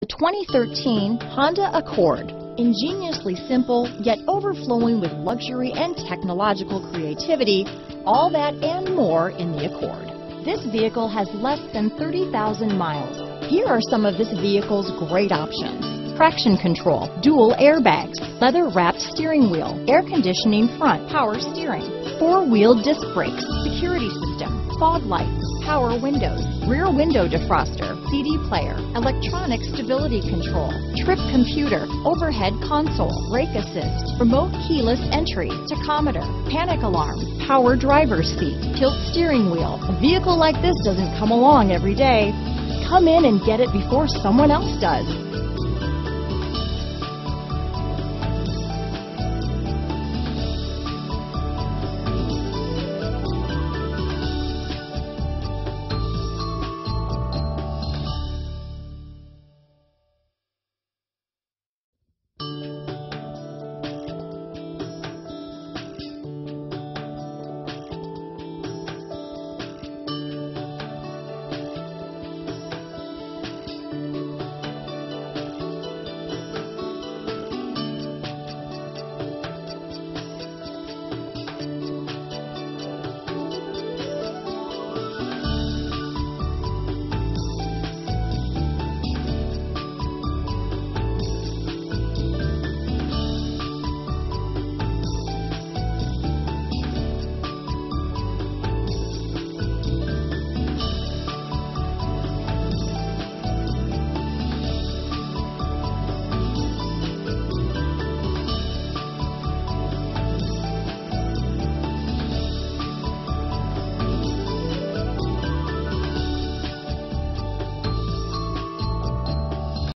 The 2013 Honda Accord. Ingeniously simple, yet overflowing with luxury and technological creativity, all that and more in the Accord. This vehicle has less than 30,000 miles. Here are some of this vehicle's great options. Traction control, dual airbags, leather wrapped steering wheel, air conditioning front, power steering, four-wheel disc brakes, security system, fog lights, power windows, rear window defroster, CD player, electronic stability control, trip computer, overhead console, brake assist, remote keyless entry, tachometer, panic alarm, power driver's seat, tilt steering wheel. A vehicle like this doesn't come along every day. Come in and get it before someone else does.